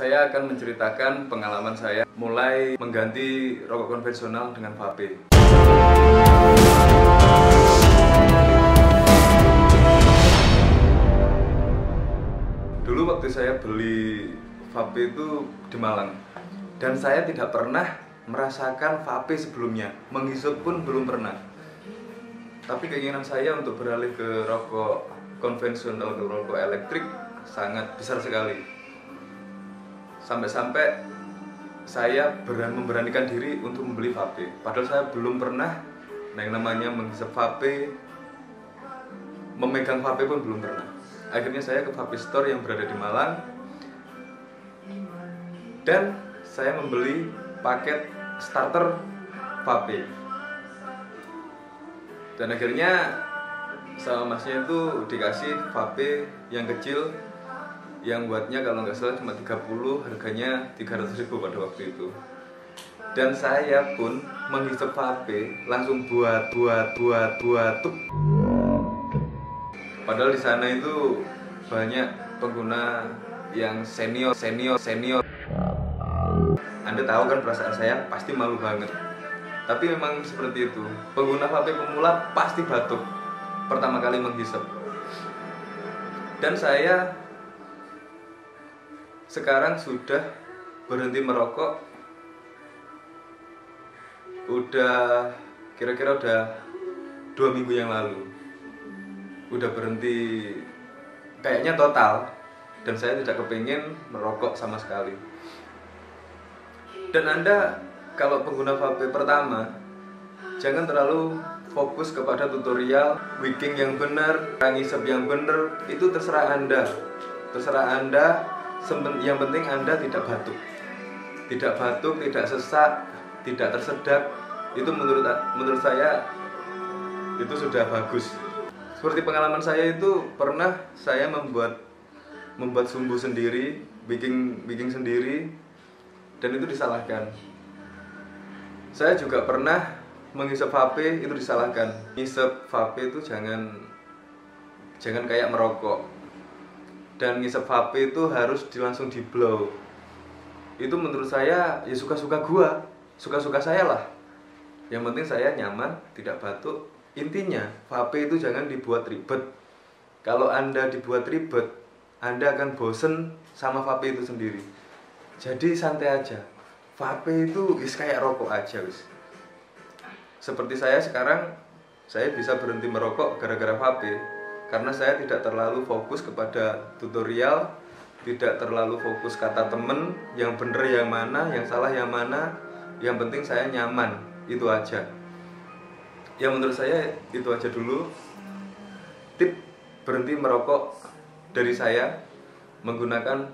Saya akan menceritakan pengalaman saya mulai mengganti rokok konvensional dengan vape. Dulu waktu saya beli vape itu di Malang dan saya tidak pernah merasakan vape sebelumnya, menghisap pun belum pernah. Tapi keinginan saya untuk beralih ke rokok konvensional ke rokok elektrik sangat besar sekali. Sampai-sampai saya berani memberanikan diri untuk membeli vape. Padahal saya belum pernah yang namanya menghisap vape, memegang vape pun belum pernah. Akhirnya saya ke vape store yang berada di Malang dan saya membeli paket starter vape. Dan akhirnya sama masnya itu dikasih vape yang kecil yang buatnya kalau nggak salah cuma 30 harganya 300 ribu pada waktu itu. Dan saya pun menghisap vape langsung buat buat buat buat tuh. Padahal di sana itu banyak pengguna yang senior senior senior. Anda tahu kan perasaan saya? Pasti malu banget. Tapi memang seperti itu. Pengguna vape pemula pasti batuk pertama kali menghisap. Dan saya sekarang sudah berhenti merokok. Udah kira-kira udah dua minggu yang lalu. Udah berhenti kayaknya total. Dan saya tidak kepingin merokok sama sekali. Dan anda kalau pengguna vape pertama jangan terlalu fokus kepada tutorial wicking yang benar, ngisep yang benar. Itu terserah anda. Terserah anda yang penting anda tidak batuk. Tidak batuk, tidak sesak, tidak tersedak itu menurut menurut saya itu sudah bagus. Seperti pengalaman saya itu pernah saya membuat membuat sumbu sendiri bikin bikin sendiri dan itu disalahkan. Saya juga pernah menghisap vape itu disalahkan. Ngisep vape itu jangan jangan kayak merokok dan ngisep vape itu harus langsung di blow. Itu menurut saya ya suka-suka gua. Suka-suka saya lah. Yang penting saya nyaman tidak batuk. Intinya vape itu jangan dibuat ribet. Kalau anda dibuat ribet anda akan bosen sama vape itu sendiri. Jadi santai aja. Vape itu is kayak rokok aja wis. Seperti saya sekarang saya bisa berhenti merokok gara-gara vape karena saya tidak terlalu fokus kepada tutorial tidak terlalu fokus kata temen yang bener yang mana yang salah yang mana yang penting saya nyaman itu aja. Yang menurut saya itu aja dulu. Tip berhenti merokok dari saya menggunakan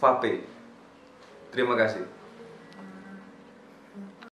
vape. Terima kasih